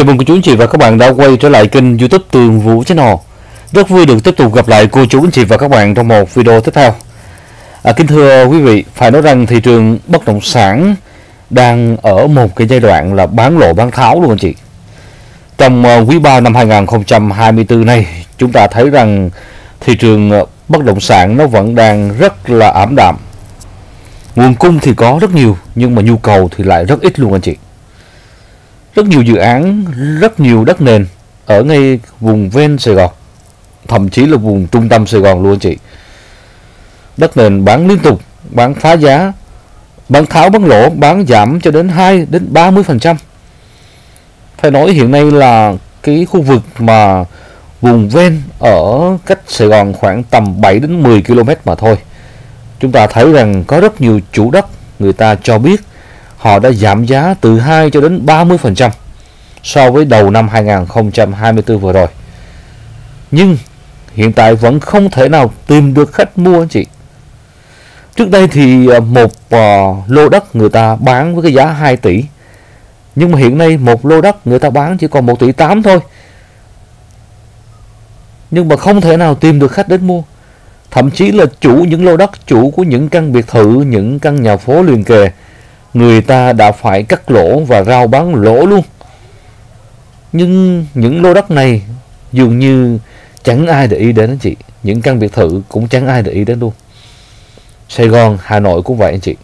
Chào mừng cô chú anh chị và các bạn đã quay trở lại kênh youtube Tường Vũ Channel. Rất vui được tiếp tục gặp lại cô chú anh chị và các bạn trong một video tiếp theo. À, Kính thưa quý vị, phải nói rằng thị trường bất động sản đang ở một cái giai đoạn là bán lộ bán tháo luôn anh chị. Trong à, quý 3 năm 2024 này chúng ta thấy rằng thị trường à, bất động sản nó vẫn đang rất là ảm đạm. Nguồn cung thì có rất nhiều nhưng mà nhu cầu thì lại rất ít luôn anh chị rất nhiều dự án, rất nhiều đất nền ở ngay vùng ven Sài Gòn, thậm chí là vùng trung tâm Sài Gòn luôn chị. Đất nền bán liên tục, bán phá giá, bán tháo bán lỗ, bán giảm cho đến 2 đến 30%. Phải nói hiện nay là cái khu vực mà vùng ven ở cách Sài Gòn khoảng tầm 7 đến 10 km mà thôi. Chúng ta thấy rằng có rất nhiều chủ đất người ta cho biết họ đã giảm giá từ 2 cho đến 30% so với đầu năm 2024 vừa rồi. Nhưng hiện tại vẫn không thể nào tìm được khách mua anh chị. Trước đây thì à, một à, lô đất người ta bán với cái giá 2 tỷ. Nhưng mà hiện nay một lô đất người ta bán chỉ còn 1 tỷ 8 thôi. Nhưng mà không thể nào tìm được khách đến mua. Thậm chí là chủ những lô đất, chủ của những căn biệt thự, những căn nhà phố liền kề người ta đã phải cắt lỗ và rao bán lỗ luôn. Nhưng những lô đất này dường như chẳng ai để ý đến anh chị. Những căn biệt thự cũng chẳng ai để ý đến luôn. Sài Gòn, Hà Nội cũng vậy anh chị.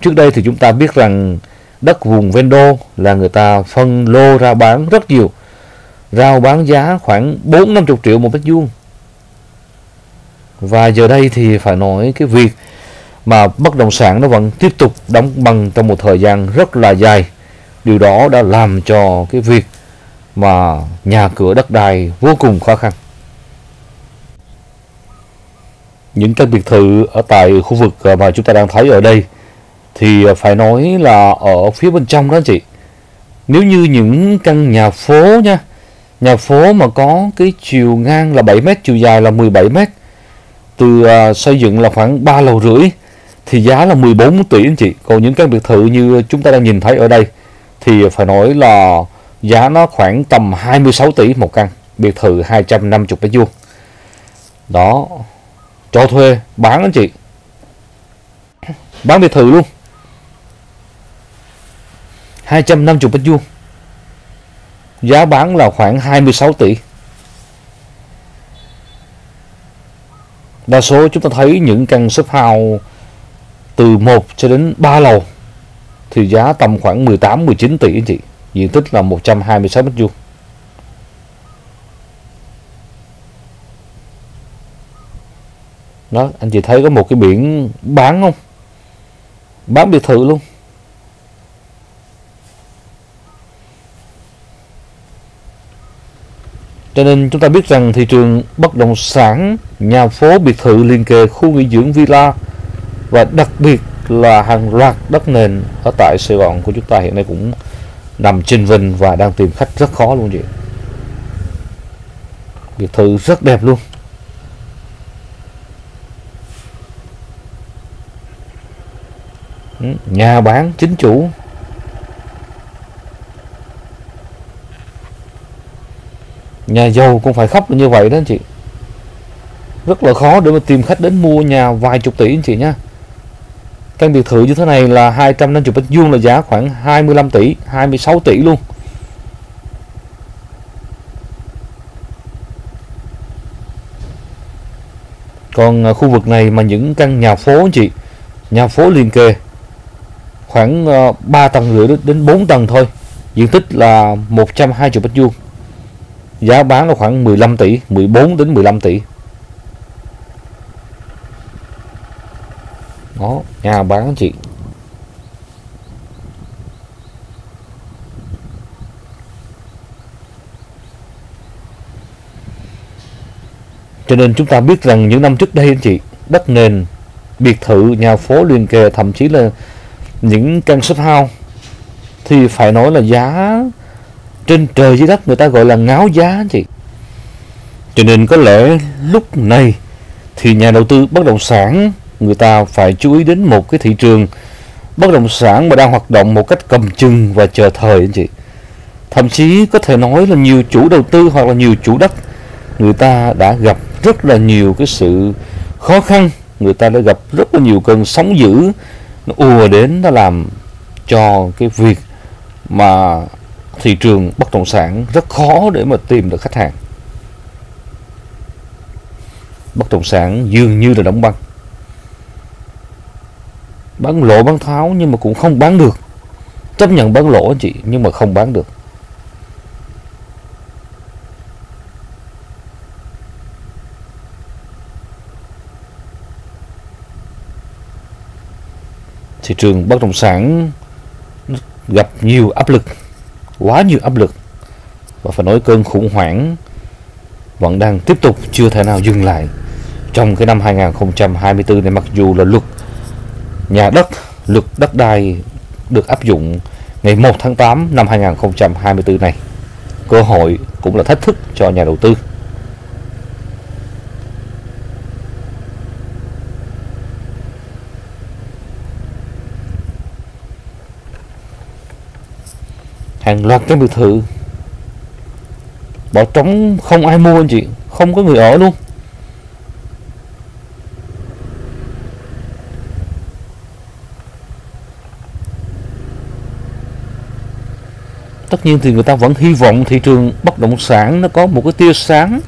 Trước đây thì chúng ta biết rằng đất vùng ven đô là người ta phân lô ra bán rất nhiều. Rao bán giá khoảng 4-50 triệu một mét vuông. Và giờ đây thì phải nói cái việc mà bất động sản nó vẫn tiếp tục đóng băng trong một thời gian rất là dài. Điều đó đã làm cho cái việc mà nhà cửa đất đai vô cùng khó khăn. Những căn biệt thự ở tại khu vực mà chúng ta đang thấy ở đây thì phải nói là ở phía bên trong đó chị. Nếu như những căn nhà phố nha, nhà phố mà có cái chiều ngang là 7 mét, chiều dài là 17 mét, từ uh, xây dựng là khoảng 3 lầu rưỡi thì giá là 14 tỷ anh chị. Còn những căn biệt thự như chúng ta đang nhìn thấy ở đây thì phải nói là giá nó khoảng tầm 26 tỷ một căn, biệt thự 250 mét vuông. Đó. Cho thuê, bán anh chị. Bán biệt thự luôn. 250 mét vuông. Giá bán là khoảng 26 tỷ. Đa số chúng ta thấy những căn shop house từ 1 cho đến 3 lầu thì giá tầm khoảng 18 19 tỷ anh chị. Diện tích là 126 mét vuông. Đó, anh chị thấy có một cái biển bán không? Bán biệt thự luôn. Cho nên chúng ta biết rằng thị trường bất động sản, nhà phố, biệt thự liền kề, khu nghỉ dưỡng villa và đặc biệt là hàng loạt đất nền ở tại Sài Gòn của chúng ta hiện nay cũng nằm trên vinh và đang tìm khách rất khó luôn chị. Biệt thự rất đẹp luôn. Ừ, nhà bán, chính chủ. Nhà giàu cũng phải khóc như vậy đó anh chị. Rất là khó để mà tìm khách đến mua nhà vài chục tỷ anh chị nhé Căn biệt thự như thế này là 250 mét vuông là giá khoảng 25 tỷ, 26 tỷ luôn. Còn à, khu vực này mà những căn nhà phố chị, nhà phố liền kề khoảng à, 3 tầng rưỡi đến 4 tầng thôi. Diện tích là 120 mét vuông. Giá bán là khoảng 15 tỷ, 14 đến 15 tỷ. Đó, nhà bán chị. Cho nên chúng ta biết rằng những năm trước đây anh chị, đất nền, biệt thự, nhà phố liền kề, thậm chí là những căn shop house, thì phải nói là giá trên trời dưới đất người ta gọi là ngáo giá anh chị. Cho nên có lẽ lúc này thì nhà đầu tư bất động sản người ta phải chú ý đến một cái thị trường bất động sản mà đang hoạt động một cách cầm chừng và chờ thời anh chị. Thậm chí có thể nói là nhiều chủ đầu tư hoặc là nhiều chủ đất, người ta đã gặp rất là nhiều cái sự khó khăn. Người ta đã gặp rất là nhiều cơn sóng dữ, nó ùa đến, nó làm cho cái việc mà thị trường bất động sản rất khó để mà tìm được khách hàng. Bất động sản dường như là đóng băng bán lỗ, bán tháo nhưng mà cũng không bán được. Chấp nhận bán lỗ anh chị, nhưng mà không bán được. Thị trường bất động sản gặp nhiều áp lực, quá nhiều áp lực. Và phải nói cơn khủng hoảng vẫn đang tiếp tục chưa thể nào dừng lại. Trong cái năm 2024 này, mặc dù là luật nhà đất, luật đất đai được áp dụng ngày 1 tháng 8 năm 2024 này. Cơ hội cũng là thách thức cho nhà đầu tư. Hàng loạt cái biệt thự bỏ trống, không ai mua anh chị, không có người ở luôn. Tất nhiên thì người ta vẫn hy vọng thị trường bất động sản nó có một cái tia sáng.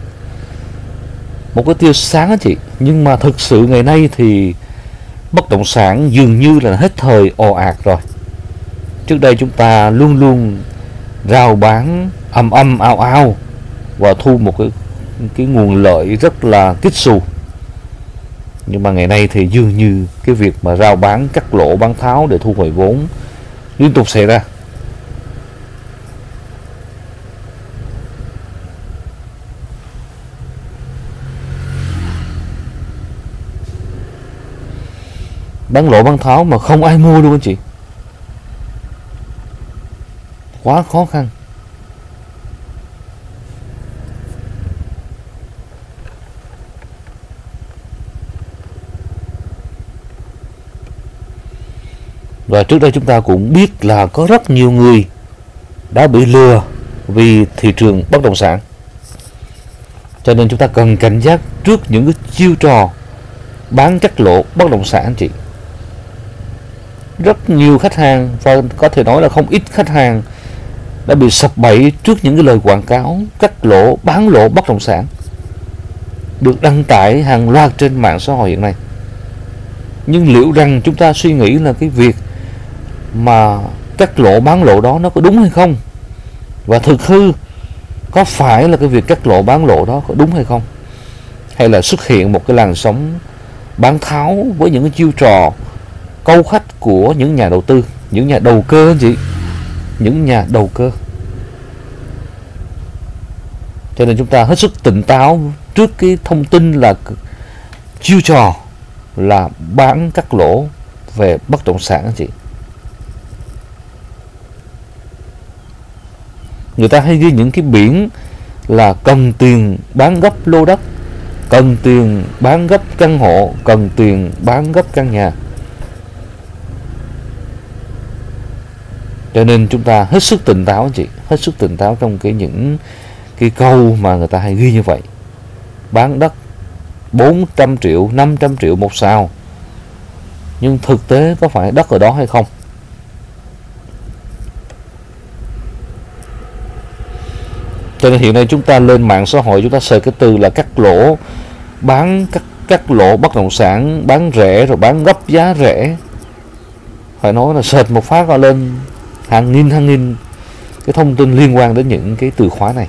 Một cái tia sáng đó chị. Nhưng mà thực sự ngày nay thì bất động sản dường như là hết thời ồ ạt rồi. Trước đây chúng ta luôn luôn rao bán âm âm ao ao và thu một cái cái nguồn lợi rất là kích xù. Nhưng mà ngày nay thì dường như cái việc mà rao bán cắt lỗ bán tháo để thu hồi vốn liên tục xảy ra. Bán lỗ bán tháo mà không ai mua luôn anh chị. Quá khó khăn. Và trước đây chúng ta cũng biết là có rất nhiều người đã bị lừa vì thị trường bất động sản. Cho nên chúng ta cần cảnh giác trước những cái chiêu trò bán cắt lỗ bất động sản, anh chị rất nhiều khách hàng và có thể nói là không ít khách hàng đã bị sập bẫy trước những cái lời quảng cáo cắt lỗ, bán lỗ bất động sản được đăng tải hàng loạt trên mạng xã hội hiện nay. Nhưng liệu rằng chúng ta suy nghĩ là cái việc mà cắt lỗ, bán lỗ đó nó có đúng hay không? Và thực hư, có phải là cái việc cắt lỗ, bán lỗ đó có đúng hay không? Hay là xuất hiện một cái làn sóng bán tháo với những cái chiêu trò câu khách của những nhà đầu tư, những nhà đầu cơ anh chị. Những nhà đầu cơ. Cho nên chúng ta hết sức tỉnh táo trước cái thông tin là chiêu trò là bán các lỗ về bất động sản anh chị. Người ta hay ghi những cái biển là cần tiền bán gấp lô đất, cần tiền bán gấp căn hộ, cần tiền bán gấp căn nhà. Cho nên chúng ta hết sức tỉnh táo chị. Hết sức tỉnh táo trong cái những cái câu mà người ta hay ghi như vậy. Bán đất 400 triệu 500 triệu một sao nhưng thực tế có phải đất ở đó hay không? Cho nên hiện nay chúng ta lên mạng xã hội, chúng ta search cái từ là cắt lỗ bán cắt cắt lỗ bất động sản, bán rẻ rồi bán gấp giá rẻ. Phải nói là sệt một phát là lên hàng nghìn hàng nghìn cái thông tin liên quan đến những cái từ khóa này.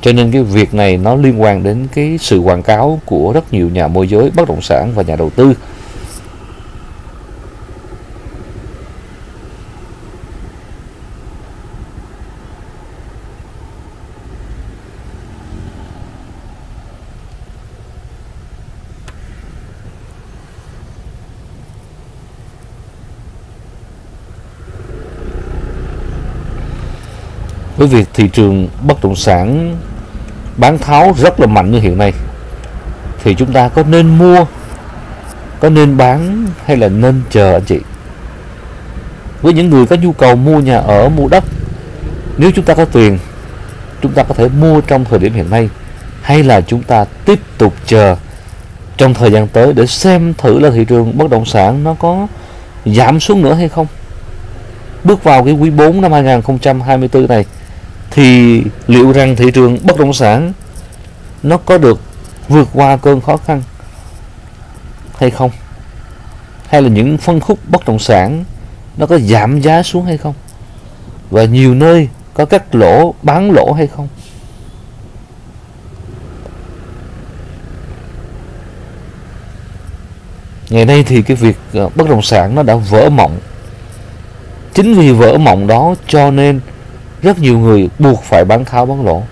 Cho nên cái việc này nó liên quan đến cái sự quảng cáo của rất nhiều nhà môi giới bất động sản và nhà đầu tư. Với việc thị trường bất động sản bán tháo rất là mạnh như hiện nay. Thì chúng ta có nên mua, có nên bán hay là nên chờ anh chị? Với những người có nhu cầu mua nhà ở, mua đất, nếu chúng ta có tiền, chúng ta có thể mua trong thời điểm hiện nay hay là chúng ta tiếp tục chờ trong thời gian tới để xem thử là thị trường bất động sản nó có giảm xuống nữa hay không? Bước vào cái quý 4 năm 2024 này thì liệu rằng thị trường bất động sản nó có được vượt qua cơn khó khăn hay không? Hay là những phân khúc bất động sản nó có giảm giá xuống hay không? Và nhiều nơi có cắt lỗ, bán lỗ hay không? Ngày nay thì cái việc ờ, bất động sản nó đã vỡ mộng. Chính vì vỡ mộng đó cho nên rất nhiều người buộc phải bán tháo, bán lỗ.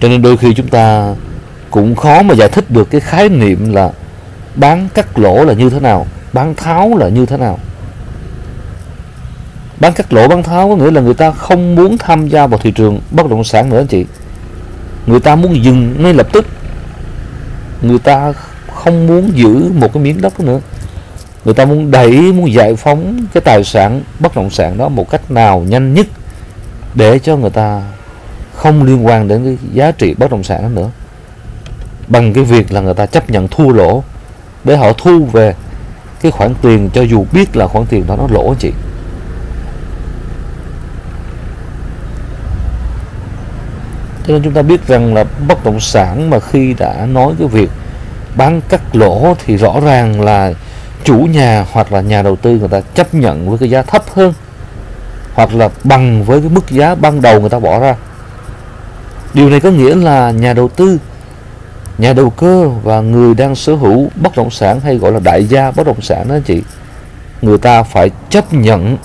Cho nên đôi khi chúng ta cũng khó mà giải thích được cái khái niệm là bán cắt lỗ là như thế nào, bán tháo là như thế nào bán cắt lỗ, bán tháo có nghĩa là người ta không muốn tham gia vào thị trường bất động sản nữa, anh chị. Người ta muốn dừng ngay lập tức. Người ta không muốn giữ một cái miếng đất nữa. Người ta muốn đẩy, muốn giải phóng cái tài sản bất động sản đó một cách nào nhanh nhất để cho người ta không liên quan đến cái giá trị bất động sản nữa. Bằng cái việc là người ta chấp nhận thua lỗ để họ thu về cái khoản tiền cho dù biết là khoản tiền đó nó lỗ chị. Cho nên chúng ta biết rằng là bất động sản mà khi đã nói cái việc bán cắt lỗ thì rõ ràng là chủ nhà hoặc là nhà đầu tư người ta chấp nhận với cái giá thấp hơn, hoặc là bằng với cái mức giá ban đầu người ta bỏ ra. Điều này có nghĩa là nhà đầu tư, nhà đầu cơ và người đang sở hữu bất động sản hay gọi là đại gia bất động sản đó chị, người ta phải chấp nhận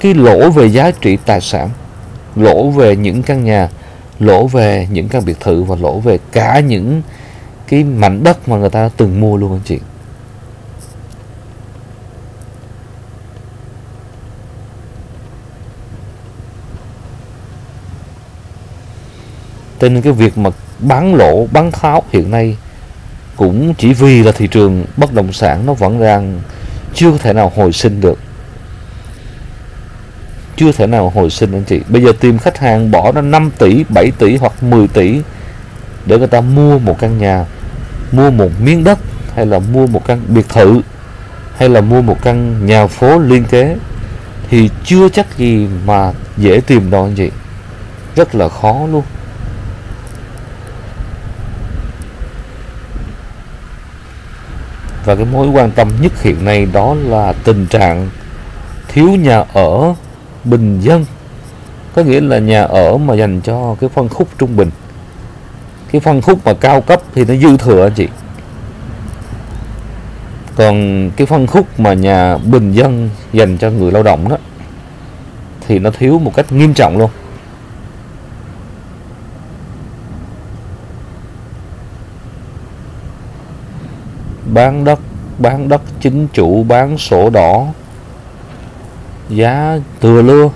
cái lỗ về giá trị tài sản, lỗ về những căn nhà lỗ về những căn biệt thự và lỗ về cả những cái mảnh đất mà người ta đã từng mua luôn anh chị. Cho nên cái việc mà bán lỗ, bán tháo hiện nay cũng chỉ vì là thị trường bất động sản nó vẫn đang chưa thể nào hồi sinh được chưa thể nào hồi sinh anh chị. Bây giờ tìm khách hàng bỏ ra 5 tỷ 7 tỷ hoặc 10 tỷ để người ta mua một căn nhà, mua một miếng đất, hay là mua một căn biệt thự, hay là mua một căn nhà phố liên kế, thì chưa chắc gì mà dễ tìm đâu anh chị. Rất là khó luôn. Và cái mối quan tâm nhất hiện nay đó là tình trạng thiếu nhà ở bình dân. Có nghĩa là nhà ở mà dành cho cái phân khúc trung bình. Cái phân khúc mà cao cấp thì nó dư thừa anh chị. Còn cái phân khúc mà nhà bình dân dành cho người lao động đó, thì nó thiếu một cách nghiêm trọng luôn. Bán đất bán đất chính chủ, bán sổ đỏ giá thừa lưa.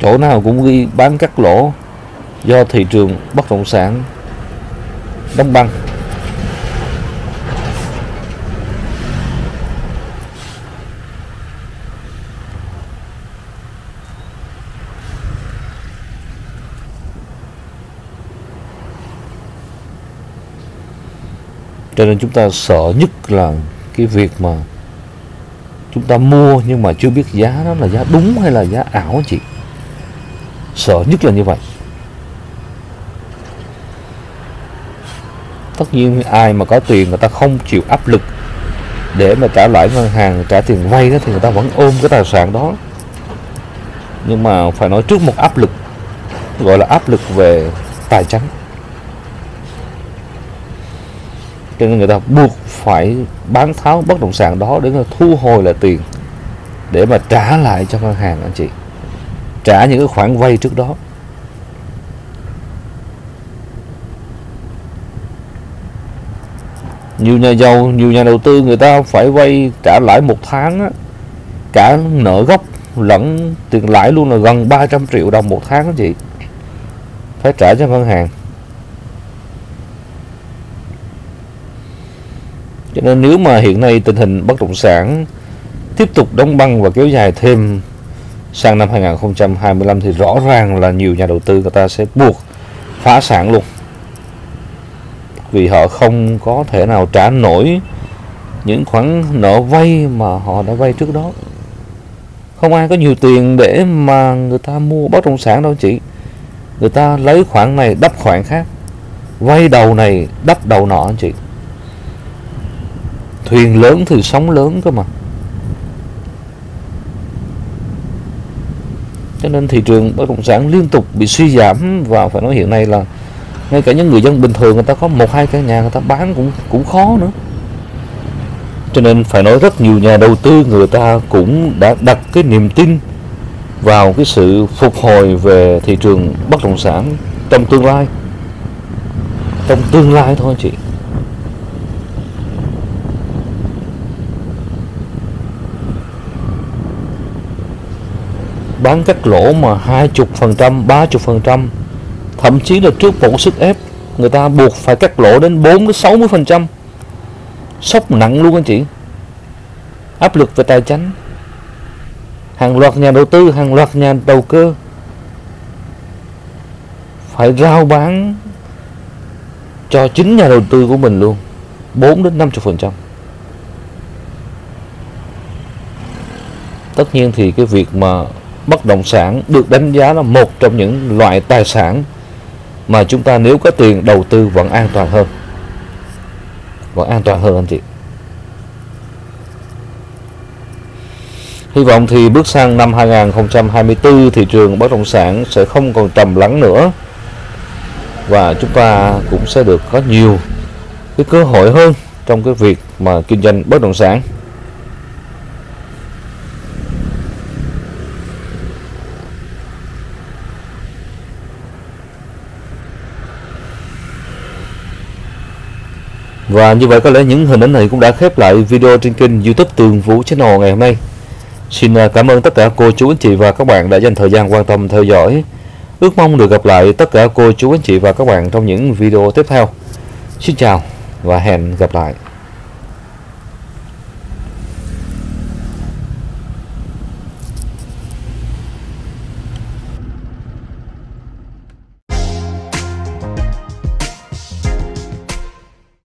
Chỗ nào cũng ghi bán cắt lỗ do thị trường bất động sản đóng băng. Cho nên chúng ta sợ nhất là cái việc mà chúng ta mua nhưng mà chưa biết giá đó là giá đúng hay là giá ảo chị. Sợ nhất là như vậy. Tất nhiên ai mà có tiền người ta không chịu áp lực để mà trả lãi ngân hàng, trả tiền vay đó thì người ta vẫn ôm cái tài sản đó. Nhưng mà phải nói trước một áp lực, gọi là áp lực về tài chính. Cho nên người ta buộc phải bán tháo bất động sản đó để thu hồi lại tiền để mà trả lại cho ngân hàng anh chị. Trả những cái khoản vay trước đó. Nhiều nhà giàu nhiều nhà đầu tư người ta phải vay trả lãi một tháng á, cả nợ gốc lẫn tiền lãi luôn là gần 300 triệu đồng một tháng đó chị. Phải trả cho ngân hàng. Cho nên nếu mà hiện nay tình hình bất động sản tiếp tục đóng băng và kéo dài thêm sang năm 2025 thì rõ ràng là nhiều nhà đầu tư người ta sẽ buộc phá sản luôn. Vì họ không có thể nào trả nổi những khoản nợ vay mà họ đã vay trước đó. Không ai có nhiều tiền để mà người ta mua bất động sản đâu chị. Người ta lấy khoản này đắp khoản khác, vay đầu này đắp đầu nọ anh chị thuyền lớn thì sóng lớn cơ mà. Cho nên thị trường bất động sản liên tục bị suy giảm và phải nói hiện nay là ngay cả những người dân bình thường người ta có một, hai căn nhà người ta bán cũng cũng khó nữa. Cho nên phải nói rất nhiều nhà đầu tư người ta cũng đã đặt cái niềm tin vào cái sự phục hồi về thị trường bất động sản trong tương lai. Trong tương lai thôi chị. Bán cắt lỗ mà hai chục phần trăm, ba chục phần trăm. Thậm chí là trước vụ sức ép, người ta buộc phải cắt lỗ đến 4 đến 60 phần trăm. Sốc nặng luôn anh chị. Áp lực về tài chính hàng loạt nhà đầu tư, hàng loạt nhà đầu cơ phải rao bán cho chính nhà đầu tư của mình luôn 4 đến 50 phần trăm. Tất nhiên thì cái việc mà bất động sản được đánh giá là một trong những loại tài sản mà chúng ta nếu có tiền đầu tư vẫn an toàn hơn vẫn an toàn hơn anh chị Hy vọng thì bước sang năm 2024 thị trường bất động sản sẽ không còn trầm lắng nữa và chúng ta cũng sẽ được có nhiều cái cơ hội hơn trong cái việc mà kinh doanh bất động sản. Và như vậy có lẽ những hình ảnh này cũng đã khép lại video trên kênh youtube Tường Vũ Channel ngày hôm nay. Xin à, cảm ơn tất cả cô chú anh chị và các bạn đã dành thời gian quan tâm theo dõi. Ước mong được gặp lại tất cả cô chú anh chị và các bạn trong những video tiếp theo. Xin chào và hẹn gặp lại.